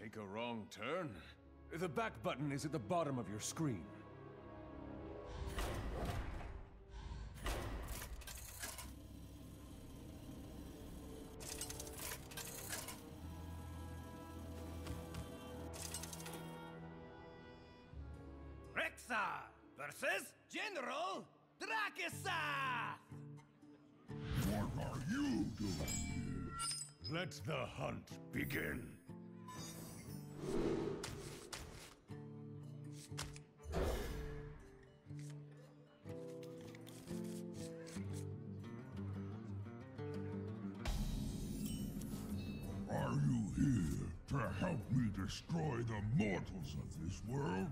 take a wrong turn? The back button is at the bottom of your screen. Rexxar versus General Drakkisath! What are you doing Let the hunt begin. Are you here to help me destroy the mortals of this world?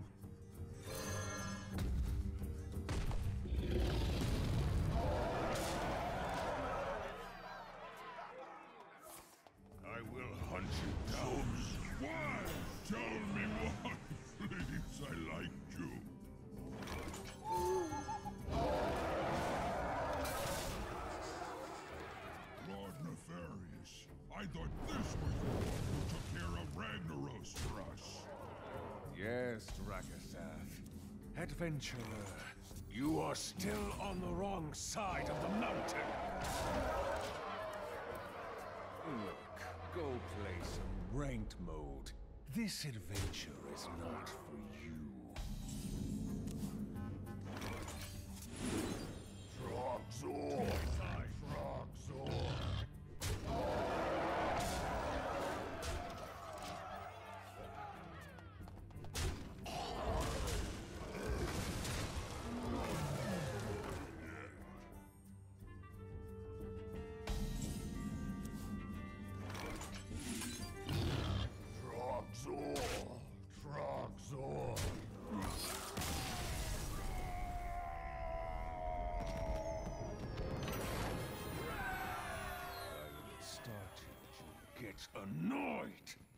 Nefarian, I thought this was the one who took care of Ragnaros for us. Yes, Drakkisath. Adventurer, you are still on the wrong side of the mountain. Look, go play some ranked mode. This adventure is not for you. Starting annoyed.